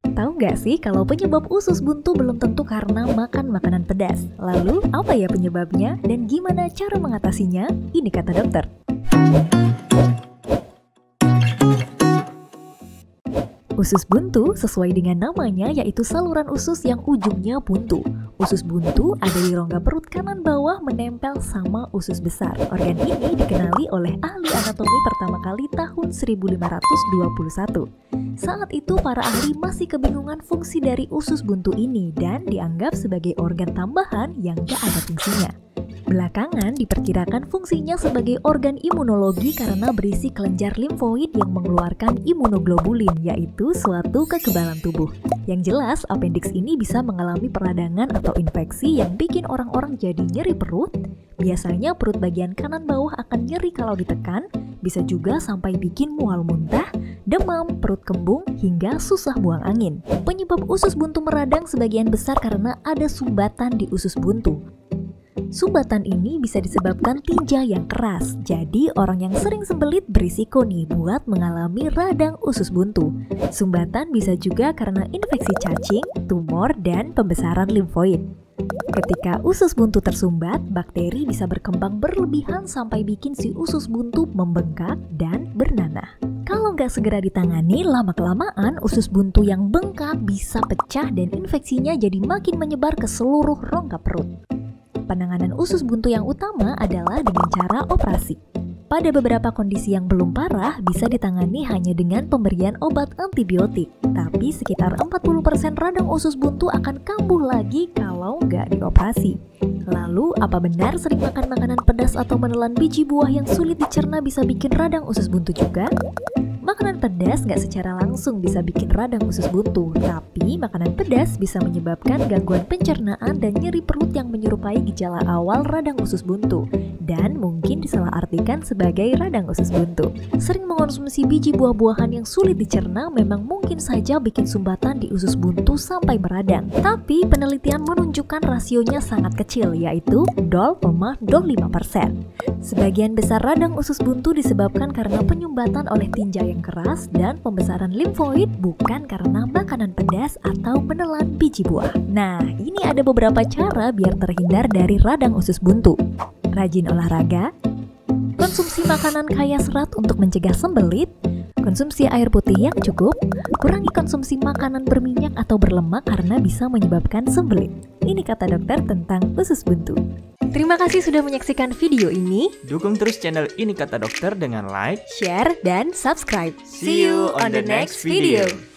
Tahu nggak sih kalau penyebab usus buntu belum tentu karena makan makanan pedas? Lalu apa ya penyebabnya dan gimana cara mengatasinya? Ini kata dokter. Usus buntu sesuai dengan namanya yaitu saluran usus yang ujungnya buntu. Usus buntu ada di rongga perut kanan bawah menempel sama usus besar. Organ ini dikenali oleh ahli anatomi pertama kali tahun 1521. Saat itu para ahli masih kebingungan fungsi dari usus buntu ini dan dianggap sebagai organ tambahan yang gak ada fungsinya. Belakangan diperkirakan fungsinya sebagai organ imunologi karena berisi kelenjar limfoid yang mengeluarkan imunoglobulin, yaitu suatu kekebalan tubuh. Yang jelas, appendix ini bisa mengalami peradangan atau infeksi yang bikin orang-orang jadi nyeri perut. Biasanya perut bagian kanan bawah akan nyeri kalau ditekan, bisa juga sampai bikin mual muntah, demam, perut kembung, hingga susah buang angin. Penyebab usus buntu meradang sebagian besar karena ada sumbatan di usus buntu. Sumbatan ini bisa disebabkan tinja yang keras, jadi orang yang sering sembelit berisiko nih buat mengalami radang usus buntu. Sumbatan bisa juga karena infeksi cacing, tumor, dan pembesaran limfoid. Ketika usus buntu tersumbat, bakteri bisa berkembang berlebihan sampai bikin si usus buntu membengkak dan bernanah. Kalau nggak segera ditangani, lama-kelamaan usus buntu yang bengkak bisa pecah dan infeksinya jadi makin menyebar ke seluruh rongga perut penanganan usus buntu yang utama adalah dengan cara operasi. Pada beberapa kondisi yang belum parah, bisa ditangani hanya dengan pemberian obat antibiotik. Tapi sekitar 40% radang usus buntu akan kambuh lagi kalau nggak dioperasi. Lalu, apa benar sering makan makanan pedas atau menelan biji buah yang sulit dicerna bisa bikin radang usus buntu juga? Makanan pedas nggak secara langsung bisa bikin radang usus buntu, tapi makanan pedas bisa menyebabkan gangguan pencernaan dan nyeri perut yang menyerupai gejala awal radang usus buntu dan mungkin disalahartikan sebagai radang usus buntu. Sering mengonsumsi biji buah-buahan yang sulit dicerna memang mungkin saja bikin sumbatan di usus buntu sampai meradang. Tapi penelitian menunjukkan rasionya sangat kecil yaitu 0,05%. Sebagian besar radang usus buntu disebabkan karena penyumbatan oleh tinja yang keras dan pembesaran limfoid bukan karena makanan pedas atau menelan biji buah. Nah, ini ada beberapa cara biar terhindar dari radang usus buntu. Rajin olahraga, konsumsi makanan kaya serat untuk mencegah sembelit, konsumsi air putih yang cukup, kurangi konsumsi makanan berminyak atau berlemak karena bisa menyebabkan sembelit. Ini kata dokter tentang usus buntu. Terima kasih sudah menyaksikan video ini. Dukung terus channel Ini Kata Dokter dengan like, share, dan subscribe. See you on the next video.